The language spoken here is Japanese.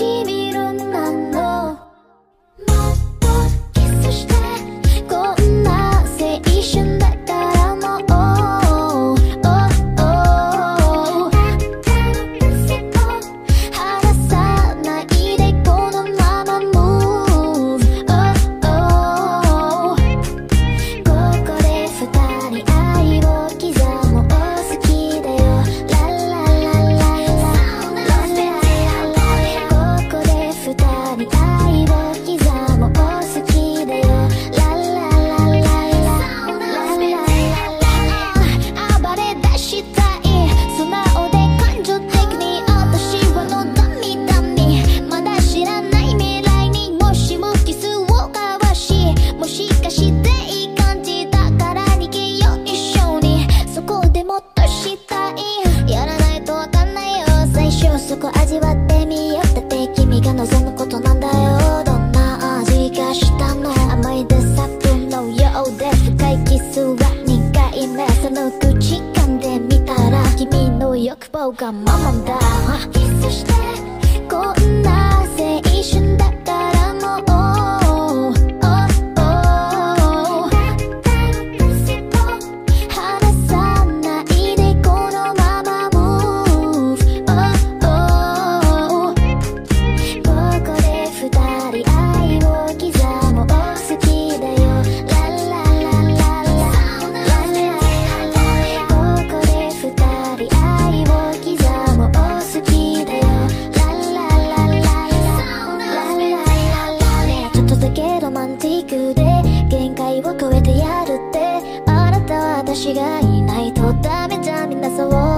君そこ味わってみよう。だって君が望むことなんだよ。どんな味がしたの？甘いデサプのようで深いキスは苦い目その口噛んでみたら君の欲望がママだ。キスしてこんな青春だけロマンティックで限界を超えてやるって。あなたは私がいないとダメじゃみんなそう